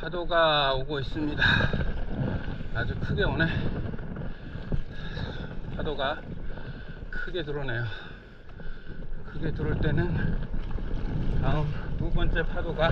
파도가 오고 있습니다. 아주 크게 오네. 파도가 크게 들어오네요. 크게 들어올 때는 다음 두 번째 파도가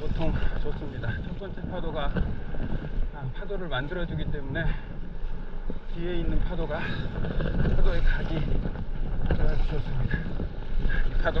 보통 좋습니다. 첫 번째 파도가 아, 파도를 만들어 주기 때문에 뒤에 있는 파도가 파도의 각이 좋습니다. 이 파도.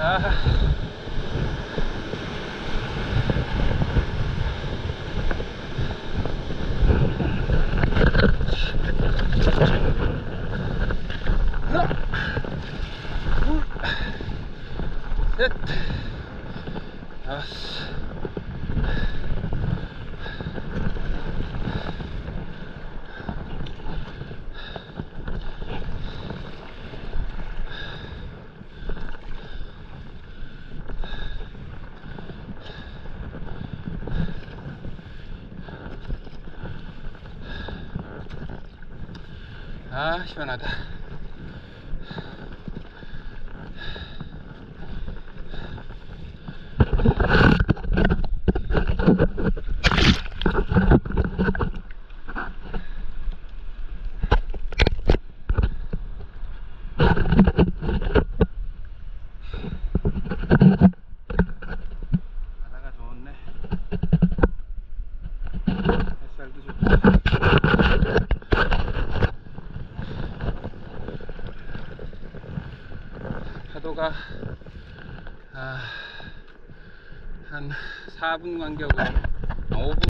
Uh, Yes. Ah, ich bin da. Thank 파도가 아, 한 4분 간격으로 5분